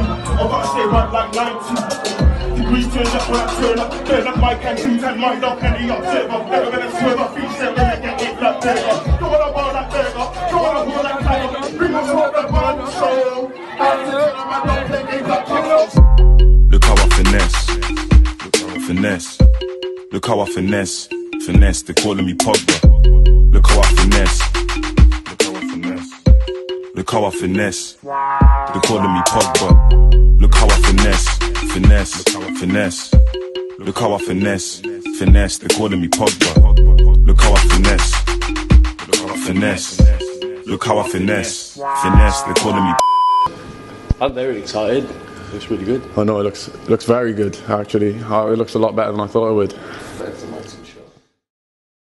I've got to stay right like 90. Degrees turn up when I turn up. Turn up my can, two time mind up, and the observer. Never gonna swerve, I feel set when I get it like burger. Don't wanna want that burger, don't wanna hold that tiger. Bring us all the games like Pablo. Look how I finesse. Look how I finesse. Look how I finesse. Finesse, they're calling me Pogba. Look how I finesse. Look how I finesse. Look how I finesse. They're calling me Pogba. Look how I finesse. Finesse. Finesse. Look how I finesse. Finesse, they're calling me Pogba. Look how I finesse. Look how I finesse. Look how I finesse. Finesse, they're calling me I'm very excited. Looks really good. I know it looks it looks very good actually. Uh, it looks a lot better than I thought it would.